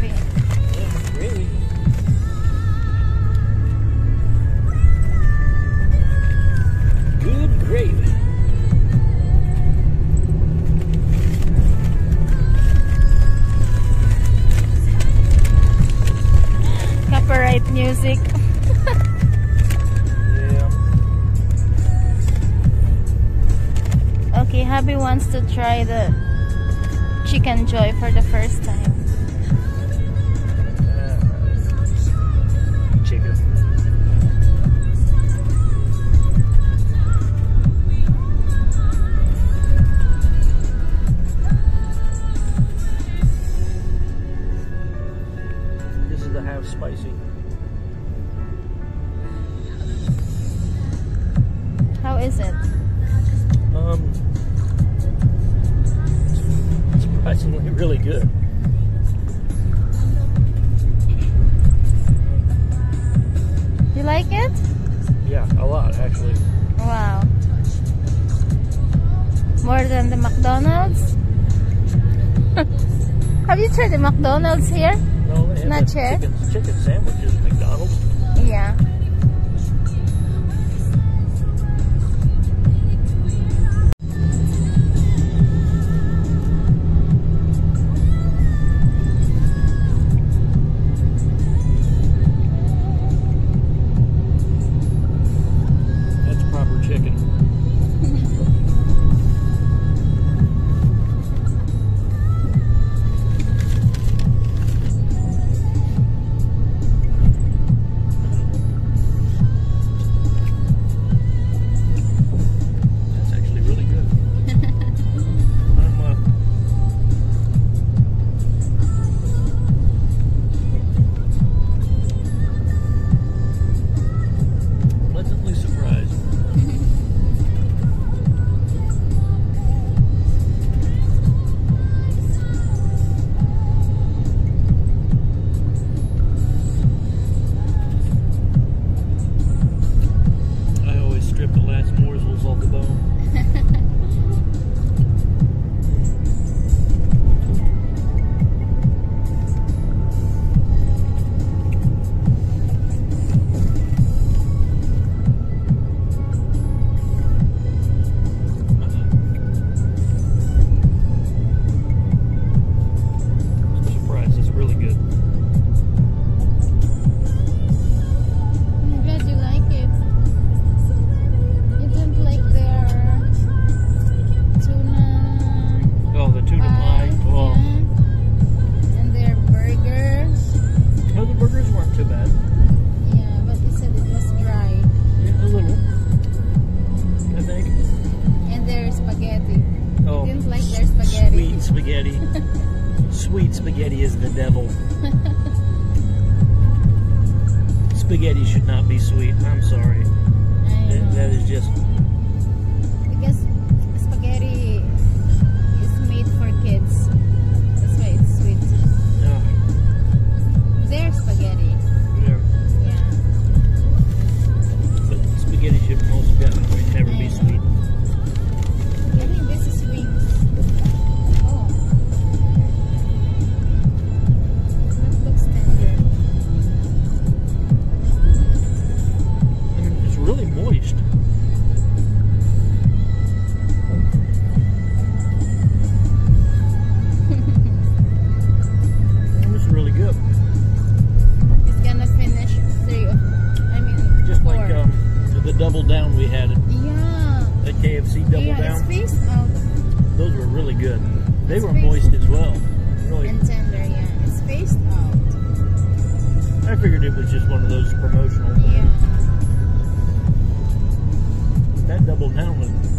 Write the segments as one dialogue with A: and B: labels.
A: moving. Good gravy. Copyright music.
B: yeah.
A: Okay, Happy wants to try the Chickenjoy for the first time.
B: Is
A: it?
B: Um, surprisingly really good.
A: You like it?
B: Yeah, a lot actually.
A: Wow. More than the McDonald's? Have you tried the McDonald's here?
B: No, they have
A: Not yet.
B: chicken, chicken sandwiches chicken.
A: Spaghetti.
B: Sweet spaghetti is the devil. spaghetti should not be sweet. I'm sorry. That- that is just. Double down we had at
A: yeah.
B: at KFC double
A: yeah,
B: down.
A: out
B: Those were really good. They
A: It's
B: were moist as well. Really,
A: and tender, yeah. It's spaced out.
B: I figured it was just one of those promotional.
A: Yeah.
B: That double down was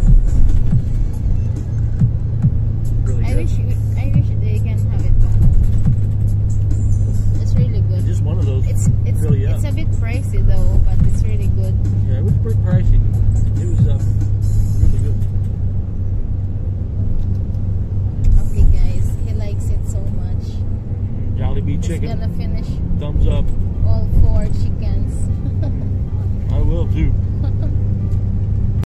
B: pretty pricey. It was uh, really good.
A: Okay, guys, he likes it so much.
B: Jollibee chicken.
A: He's gonna finish.
B: Thumbs up.
A: All four chickens. I will too.